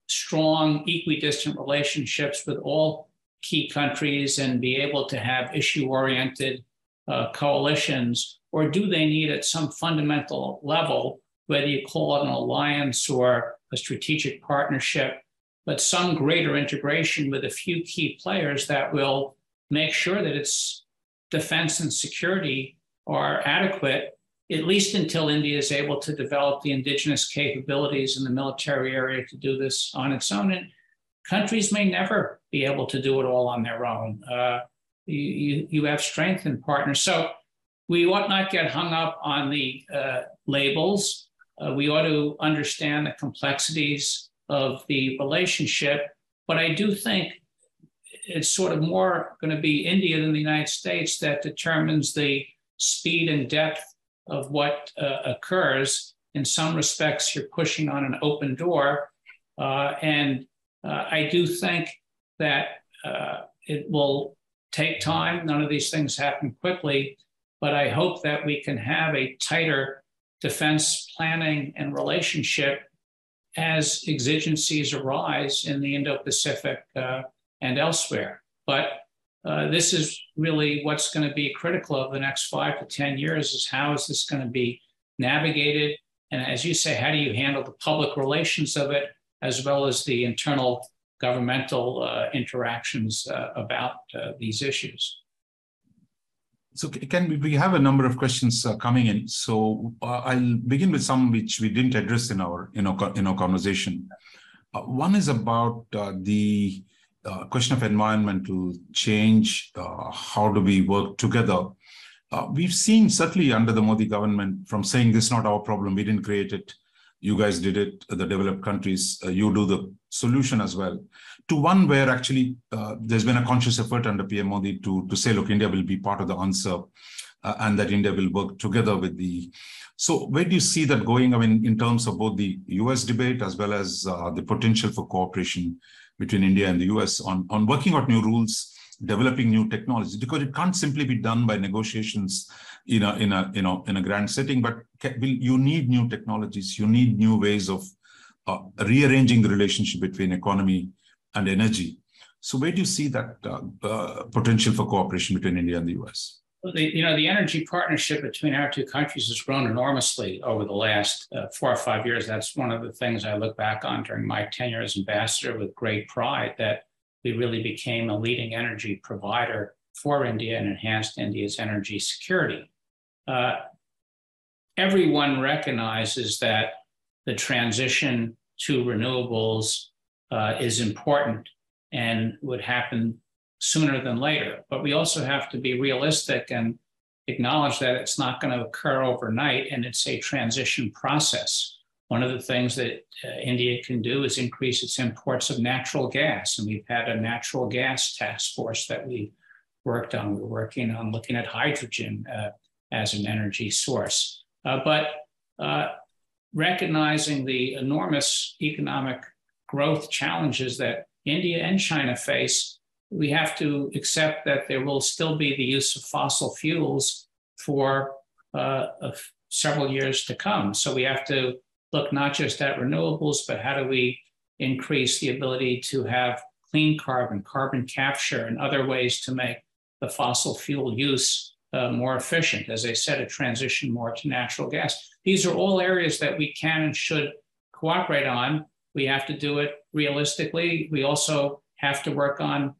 strong, equidistant relationships with all key countries and be able to have issue oriented uh, coalitions? Or do they need, at some fundamental level, whether you call it an alliance or a strategic partnership, but some greater integration with a few key players that will make sure that its defense and security are adequate, at least until India is able to develop the indigenous capabilities in the military area to do this on its own. And countries may never be able to do it all on their own. Uh, you, you have strength in partners. So we ought not get hung up on the uh, labels. Uh, we ought to understand the complexities of the relationship. But I do think it's sort of more going to be India than the United States that determines the speed and depth of what uh, occurs. In some respects, you're pushing on an open door. Uh, and uh, I do think that uh, it will take time. None of these things happen quickly, but I hope that we can have a tighter defense planning and relationship as exigencies arise in the Indo Pacific uh, and elsewhere. But uh, this is really what's going to be critical of the next five to 10 years is how is this going to be navigated? And as you say, how do you handle the public relations of it, as well as the internal governmental uh, interactions uh, about uh, these issues? So can we, we have a number of questions uh, coming in. So I'll begin with some which we didn't address in our, in our, in our conversation. one is about the uh, question of environmental change, uh, how do we work together? Uh, we've seen certainly under the Modi government from saying this is not our problem, we didn't create it, you guys did it, the developed countries, uh, you do the solution as well, to one where actually uh, there's been a conscious effort under PM Modi to, to say, look, India will be part of the answer uh, and that India will work together with the. So where do you see that going? I mean, in terms of both the US debate as well as the potential for cooperation between India and the US on, on working out new rules, developing new technologies, because it can't simply be done by negotiations in a, in a, you know, in a grand setting, but you need new technologies, you need new ways of uh, rearranging the relationship between economy and energy. So where do you see that uh, uh, potential for cooperation between India and the US? the, you know, the energy partnership between our two countries has grown enormously over the last uh, four or five years. That's one of the things I look back on during my tenure as ambassador with great pride that we really became a leading energy provider for India and enhanced India's energy security. Uh, everyone recognizes that the transition to renewables uh, is important and would happen sooner than later. But we also have to be realistic and acknowledge that it's not going to occur overnight and it's a transition process. One of the things that uh, India can do is increase its imports of natural gas. And we've had a natural gas task force that we worked on. We're working on looking at hydrogen uh, as an energy source. Uh, but uh, recognizing the enormous economic growth challenges that India and China face, we have to accept that there will still be the use of fossil fuels for uh, several years to come. So we have to look not just at renewables, but how do we increase the ability to have clean carbon, carbon capture, and other ways to make the fossil fuel use uh, more efficient. As I said, a transition more to natural gas. These are all areas that we can and should cooperate on. We have to do it realistically. We also have to work on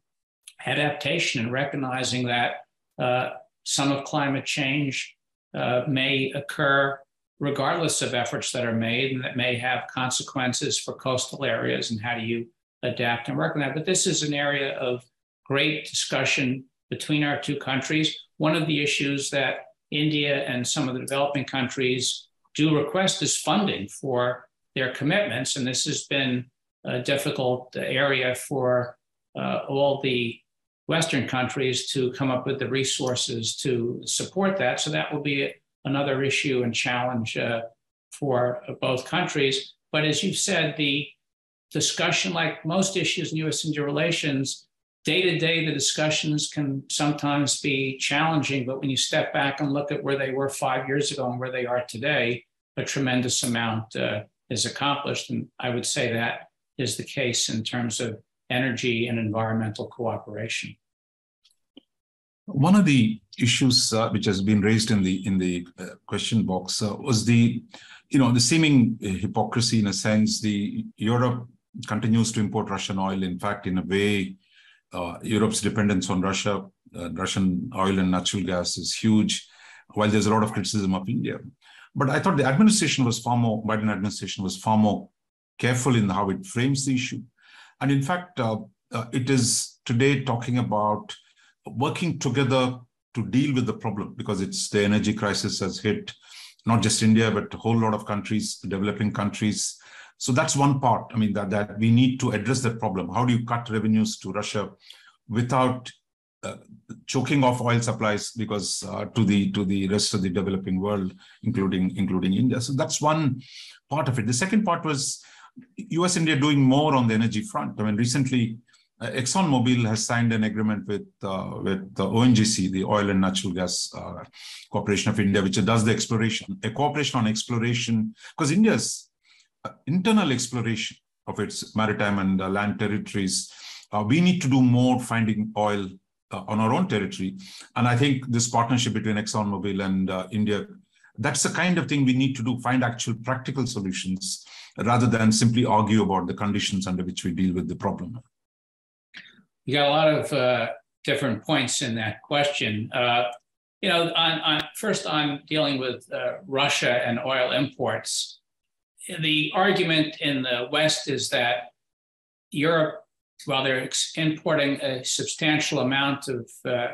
adaptation and recognizing that uh, some of climate change uh, may occur regardless of efforts that are made and that may have consequences for coastal areas and how do you adapt and work on that. But this is an area of great discussion between our two countries. One of the issues that India and some of the developing countries do request is funding for their commitments. And this has been a difficult area for uh, all the Western countries to come up with the resources to support that. So that will be another issue and challenge uh, for both countries. But as you've said, the discussion, like most issues in US India relations, day to day, the discussions can sometimes be challenging. But when you step back and look at where they were five years ago and where they are today, a tremendous amount uh, is accomplished. And I would say that is the case in terms of energy and environmental cooperation. One of the issues uh, which has been raised in the in the uh, question box uh, was the, you know, the seeming hypocrisy in a sense. The Europe continues to import Russian oil. In fact, in a way, uh, Europe's dependence on Russia, uh, Russian oil and natural gas is huge. While there's a lot of criticism of India, but I thought the administration was far more Biden administration was far more careful in how it frames the issue, and in fact, uh, it is today talking about working together to deal with the problem because it's the energy crisis has hit not just India, but a whole lot of countries, developing countries. So that's one part. I mean, that, that we need to address that problem. How do you cut revenues to Russia without uh, choking off oil supplies because uh, to the to the rest of the developing world, including including India. So that's one part of it. The second part was U.S. India doing more on the energy front. I mean, recently uh, ExxonMobil has signed an agreement with uh, with the ONGC, the Oil and Natural Gas uh, Corporation of India, which does the exploration, a cooperation on exploration, because India's uh, internal exploration of its maritime and uh, land territories, we need to do more finding oil on our own territory, and I think this partnership between ExxonMobil and India. That's the kind of thing we need to do, find actual practical solutions rather than simply argue about the conditions under which we deal with the problem. You got a lot of uh, different points in that question. Uh, you know, on, on, first on dealing with uh, Russia and oil imports, the argument in the West is that Europe, while they're importing a substantial amount of uh,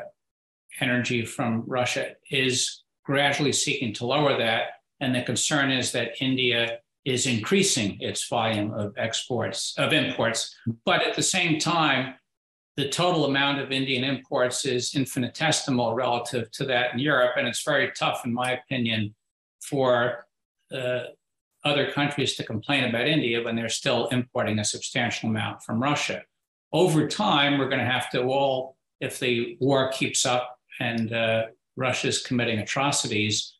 energy from Russia, is gradually seeking to lower that. And the concern is that India is increasing its volume of exports of imports, but at the same time, the total amount of Indian imports is infinitesimal relative to that in Europe. And it's very tough, in my opinion, for uh, other countries to complain about India when they're still importing a substantial amount from Russia. Over time, we're going to have to all, if the war keeps up and uh, Russia's committing atrocities,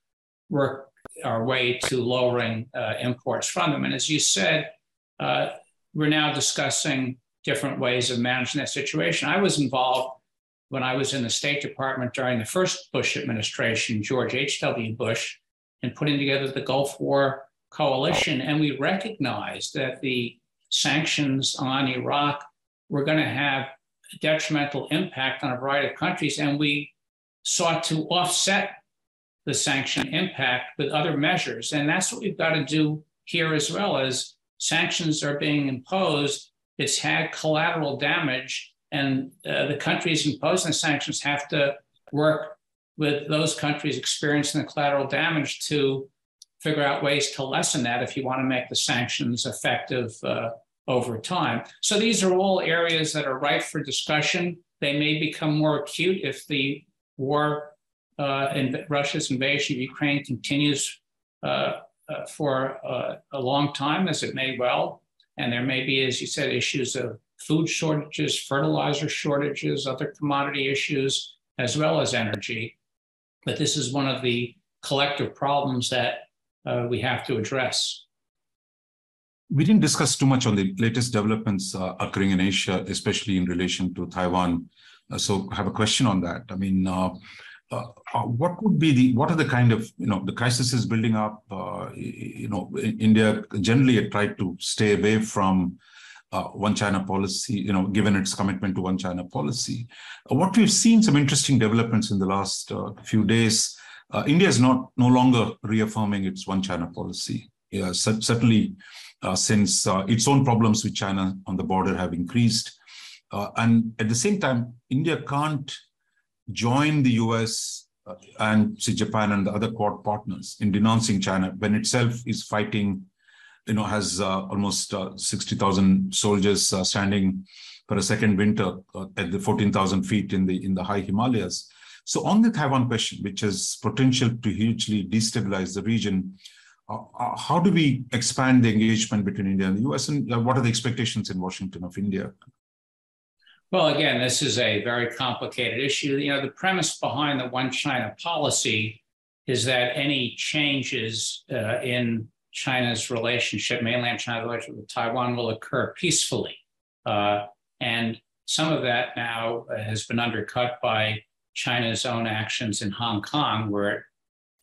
work our way to lowering uh, imports from them. And as you said, uh, we're now discussing different ways of managing that situation. I was involved when I was in the State Department during the first Bush administration, George H.W. Bush, in putting together the Gulf War coalition. And we recognized that the sanctions on Iraq were going to have a detrimental impact on a variety of countries. And we sought to offset the sanction impact with other measures. And that's what we've got to do here as well as sanctions are being imposed. It's had collateral damage, and uh, the countries imposing the sanctions have to work with those countries experiencing the collateral damage to figure out ways to lessen that if you want to make the sanctions effective uh, over time. So these are all areas that are ripe for discussion. They may become more acute if the war uh, and Russia's invasion of Ukraine continues uh, uh, for uh, a long time, as it may well. And there may be, as you said, issues of food shortages, fertilizer shortages, other commodity issues, as well as energy. But this is one of the collective problems that uh, we have to address. We didn't discuss too much on the latest developments uh, occurring in Asia, especially in relation to Taiwan. Uh, so I have a question on that. I mean, uh, uh, uh, what would be the what are the kind of you know the crisis is building up you know india generally tried to stay away from uh, one China policy, you know, given its commitment to one China policy. Uh, what we've seen some interesting developments in the last uh, few days. India is not no longer reaffirming its one China policy. Yeah, certainly, since its own problems with China on the border have increased, and at the same time, India can't join the US uh, and say Japan and the other Quad partners in denouncing China when itself is fighting, you know, has uh, almost uh, 60,000 soldiers uh, standing for a second winter uh, at the 14,000 feet in the in the high Himalayas. So on the Taiwan question, which has potential to hugely destabilize the region, uh, how do we expand the engagement between India and the US, and what are the expectations in Washington of India? Well, again, this is a very complicated issue. You know, the premise behind the one China policy is that any changes uh, in China's relationship, mainland China's relationship with Taiwan, will occur peacefully. Uh, and some of that now has been undercut by China's own actions in Hong Kong, where it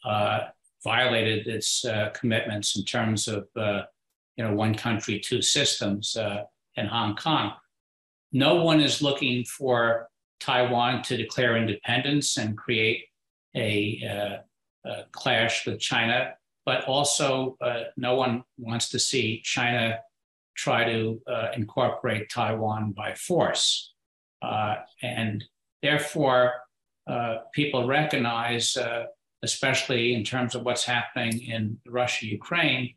uh, violated its uh, commitments in terms of, uh, you know, one country, two systems uh, in Hong Kong no one is looking for Taiwan to declare independence and create a, uh, a clash with China, but also uh, no one wants to see China try to uh, incorporate Taiwan by force. And therefore, people recognize, especially in terms of what's happening in Russia, Ukraine,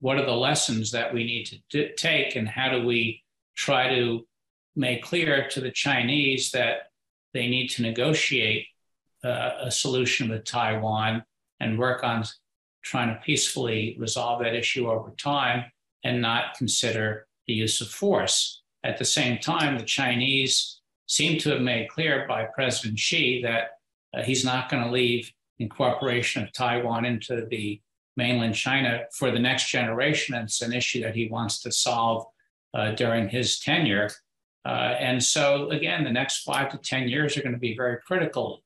what are the lessons that we need to d- take and how do we try to make clear to the Chinese that they need to negotiate uh, a solution with Taiwan and work on trying to peacefully resolve that issue over time and not consider the use of force. At the same time, the Chinese seem to have made clear by President Xi that uh, he's not going to leave incorporation of Taiwan into the mainland China for the next generation. It's an issue that he wants to solve uh, during his tenure. Uh, and so, again, the next five to 10 years are going to be very critical.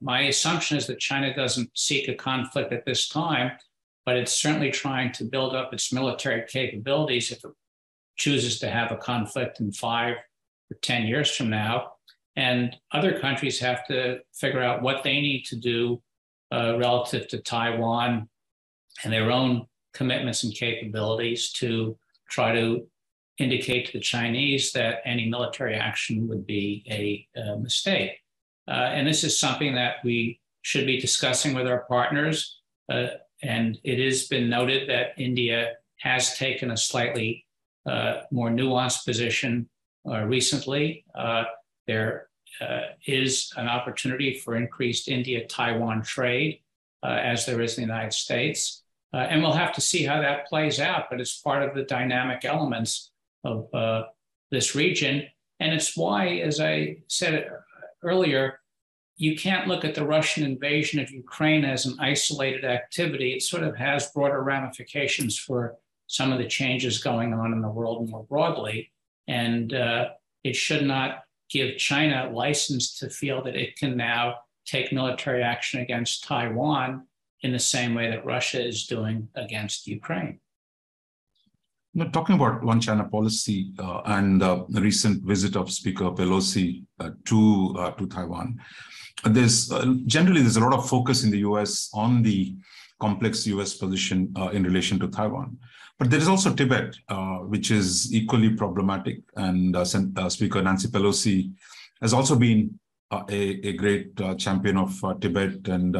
My assumption is that China doesn't seek a conflict at this time, but it's certainly trying to build up its military capabilities if it chooses to have a conflict in five or 10 years from now. And other countries have to figure out what they need to do uh, relative to Taiwan and their own commitments and capabilities to try to indicate to the Chinese that any military action would be a, a mistake. Uh, and this is something that we should be discussing with our partners. Uh, and it has been noted that India has taken a slightly uh, more nuanced position uh, recently. Uh, there uh, is an opportunity for increased India Taiwan trade, as there is in the United States. and we'll have to see how that plays out, but it's part of the dynamic elements of uh, this region. And it's why, as I said earlier, you can't look at the Russian invasion of Ukraine as an isolated activity. It sort of has broader ramifications for some of the changes going on in the world more broadly. And uh, it should not give China license to feel that it can now take military action against Taiwan in the same way that Russia is doing against Ukraine. Now, talking about one China policy uh, and the recent visit of Speaker Pelosi uh, to uh, to Taiwan, there's uh, generally there's a lot of focus in the U.S. on the complex U.S. position uh, in relation to Taiwan, but there is also Tibet, uh, which is equally problematic. And uh, uh, Speaker Nancy Pelosi has also been a, a, great champion of Tibet and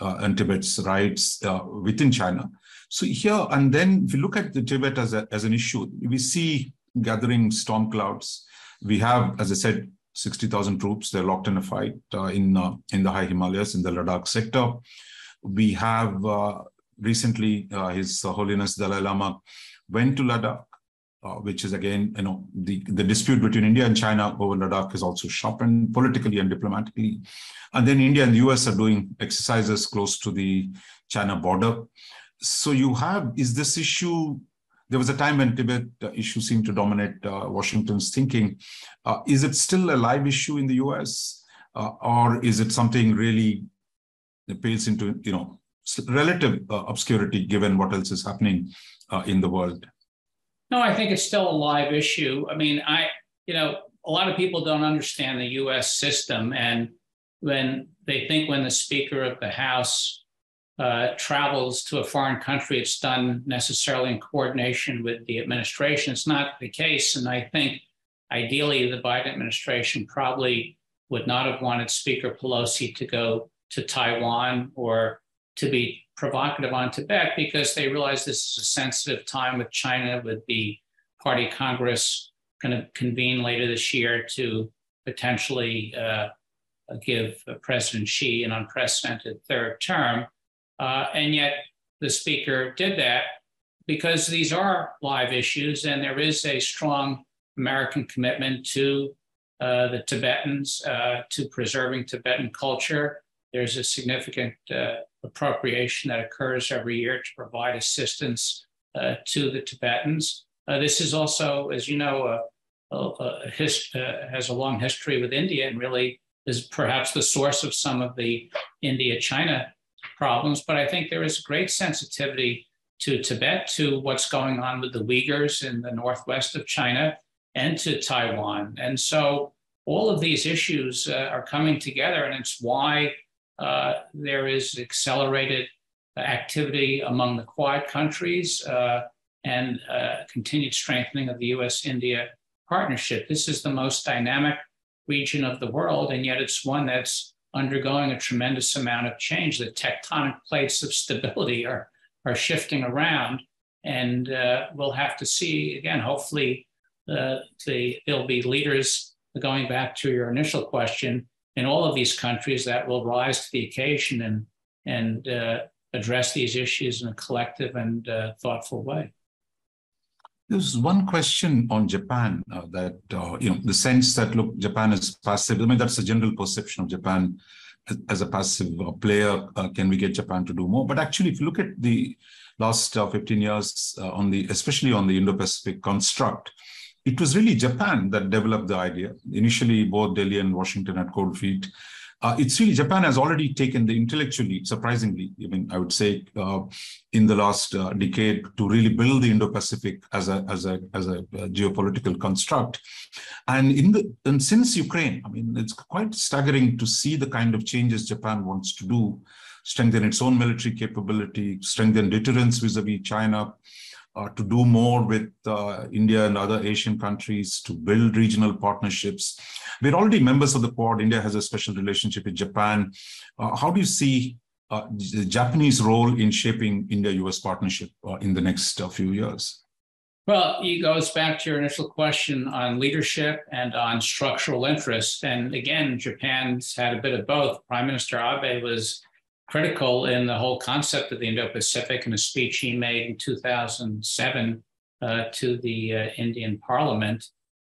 and Tibet's rights within China. So here, and then if you look at the Tibet as, a, as an issue, we see gathering storm clouds. We have, as I said, 60,000 troops. They're locked in a fight uh, in, uh, in the high Himalayas, in the Ladakh sector. We have uh, recently, uh, His Holiness Dalai Lama went to Ladakh, uh, which is again, you know, the, the dispute between India and China over Ladakh is also sharpened politically and diplomatically. And then India and the US are doing exercises close to the China border. So you have is this issue there was a time when tibet uh, issue seemed to dominate uh, washington's thinking. Uh, is it still a live issue in the us uh, or is it something really that pales into you know relative uh, obscurity given what else is happening uh, in the world no i think it's still a live issue i mean i you know a lot of people don't understand the us system and when they think when the speaker of the house uh, travels to a foreign country, it's done necessarily in coordination with the administration. It's not the case. And I think ideally the Biden administration probably would not have wanted Speaker Pelosi to go to Taiwan or to be provocative on Tibet because they realize this is a sensitive time with China, with the party Congress going to convene later this year to potentially uh, give President Xi an unprecedented third term. Uh, and yet the speaker did that because these are live issues and there is a strong American commitment to uh, the Tibetans, uh, to preserving Tibetan culture. There's a significant uh, appropriation that occurs every year to provide assistance uh, to the Tibetans. Uh, this is also, as you know, a, a, a hist- has a long history with India and really is perhaps the source of some of the India China problems, but I think there is great sensitivity to Tibet, to what's going on with the Uyghurs in the northwest of China, and to Taiwan. And so all of these issues uh, are coming together, and it's why uh, there is accelerated activity among the Quad countries uh, and uh, continued strengthening of the US India partnership. This is the most dynamic region of the world, and yet it's one that's undergoing a tremendous amount of change. The tectonic plates of stability are, are shifting around. And uh, we'll have to see, again, hopefully, uh, the, there'll be leaders, going back to your initial question, in all of these countries that will rise to the occasion and, and uh, address these issues in a collective and uh, thoughtful way. There's one question on Japan uh, that, uh, you know, the sense that, look, Japan is passive. I mean, that's a general perception of Japan as, a passive uh, player. Uh, can we get Japan to do more? But actually, if you look at the last uh, 15 years on the, especially on the Indo-Pacific construct, it was really Japan that developed the idea. Initially, both Delhi and Washington had cold feet. Uh, it's really Japan has already taken the intellectually, surprisingly, I mean, I would say, uh, in the last uh, decade to really build the Indo-Pacific as a as a as a uh, geopolitical construct, and in the and since Ukraine, I mean, it's quite staggering to see the kind of changes Japan wants to do, strengthen its own military capability, strengthen deterrence vis-a-vis China, uh, to do more with uh, India and other Asian countries to build regional partnerships. We're already members of the Quad. India has a special relationship with Japan. Uh, how do you see uh, the Japanese role in shaping India-US partnership uh, in the next uh, few years? Well, it goes back to your initial question on leadership and on structural interest. And again, Japan's had a bit of both. Prime Minister Abe was critical in the whole concept of the Indo-Pacific in a speech he made in 2007 uh, to the uh, Indian Parliament,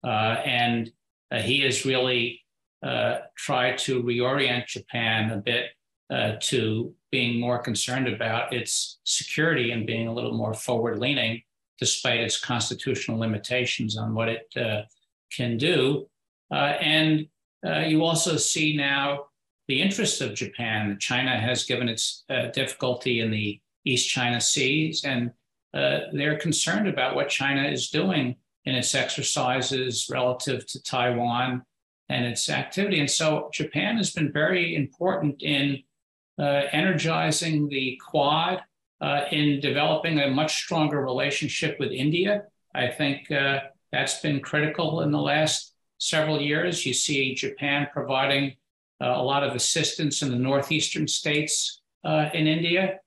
uh, and uh, he has really uh, tried to reorient Japan a bit to being more concerned about its security and being a little more forward-leaning, despite its constitutional limitations on what it can do. And you also see now the interest of Japan. China has given its uh, difficulty in the East China Seas, and uh, they're concerned about what China is doing in its exercises relative to Taiwan and its activity. And so Japan has been very important in uh, energizing the Quad, uh, in developing a much stronger relationship with India. I think uh, that's been critical in the last several years. You see Japan providing a lot of assistance in the northeastern states uh, in India.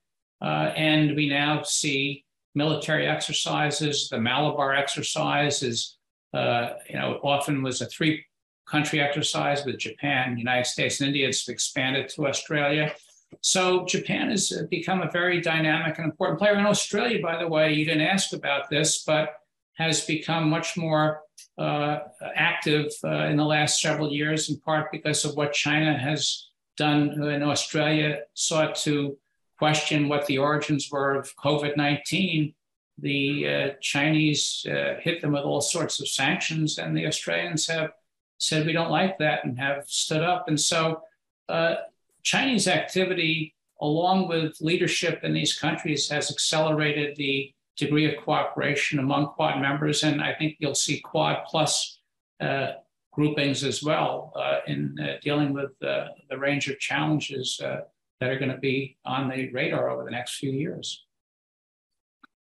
Uh, and we now see military exercises. The Malabar exercise is, uh, you know, often was a three country exercise with Japan, United States, and India. It's expanded to Australia. So Japan has become a very dynamic and important player. In Australia, by the way, you didn't ask about this, but has become much more uh, active uh, in the last several years, in part because of what China has done in Australia, sought to question what the origins were of COVID 19. The uh, Chinese uh, hit them with all sorts of sanctions, and the Australians have said we don't like that and have stood up. And so uh, Chinese activity, along with leadership in these countries, has accelerated the degree of cooperation among Quad members. And I think you'll see Quad plus uh, groupings as well uh, in uh, dealing with uh, the range of challenges uh, that are going to be on the radar over the next few years.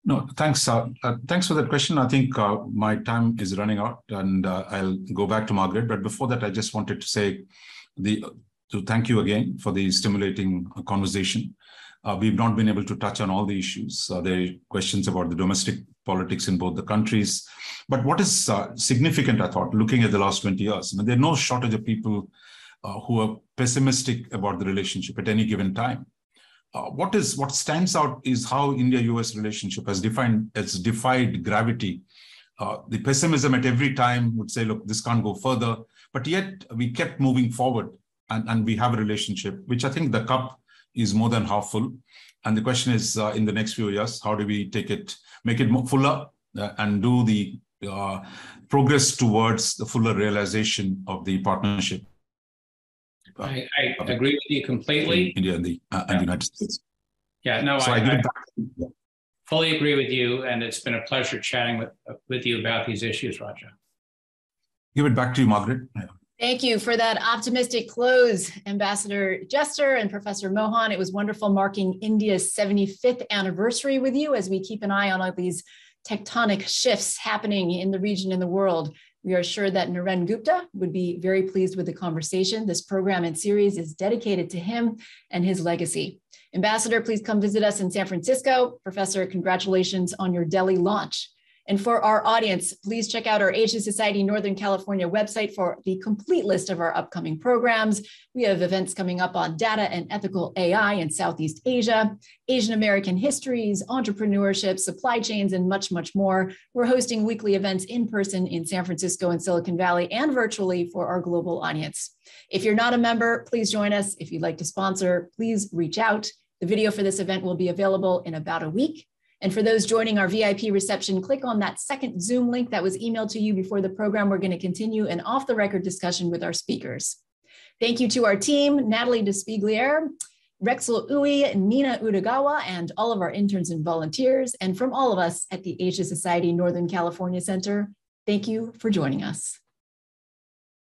No, thanks. Thanks for that question. I think my time is running out, and I'll go back to Margaret. But before that, I just wanted to say the to thank you again for the stimulating conversation. Uh, we've not been able to touch on all the issues. Uh, there are questions about the domestic politics in both the countries. But what is uh, significant, I thought, looking at the last 20 years, I mean, there's no shortage of people uh, who are pessimistic about the relationship at any given time. Uh, what is what stands out is how India-U.S. relationship has defined has defied gravity. Uh, the pessimism at every time would say, "Look, this can't go further," but yet we kept moving forward and, and we have a relationship, which I think the cup is more than half full. And the question is, uh, in the next few years, how do we take it, make it more fuller, uh, and do the uh, progress towards the fuller realization of the partnership? I, I agree with you completely. India and the, uh, and the United States. Yeah, no, so I, I, I fully agree with you, and it's been a pleasure chatting with with you about these issues, Raja. Give it back to you, Margaret. Thank you for that optimistic close, Ambassador Juster and Professor Mohan. It was wonderful marking India's 75th anniversary with you as we keep an eye on all these tectonic shifts happening in the region and the world. We are sure that Naren Gupta would be very pleased with the conversation. This program and series is dedicated to him and his legacy. Ambassador, please come visit us in San Francisco. Professor, congratulations on your Delhi launch. And for our audience, please check out our Asia Society Northern California website for the complete list of our upcoming programs. We have events coming up on data and ethical AI in Southeast Asia, Asian American histories, entrepreneurship, supply chains, and much, much more. We're hosting weekly events in person in San Francisco and Silicon Valley and virtually for our global audience. If you're not a member, please join us. If you'd like to sponsor, please reach out. The video for this event will be available in about a week. And for those joining our VIP reception, click on that second Zoom link that was emailed to you before the program. We're going to continue an off the record discussion with our speakers. Thank you to our team, Natalie Despigliere, Rexel Uwe, Nina Udagawa, and all of our interns and volunteers. And from all of us at the Asia Society Northern California Center, thank you for joining us.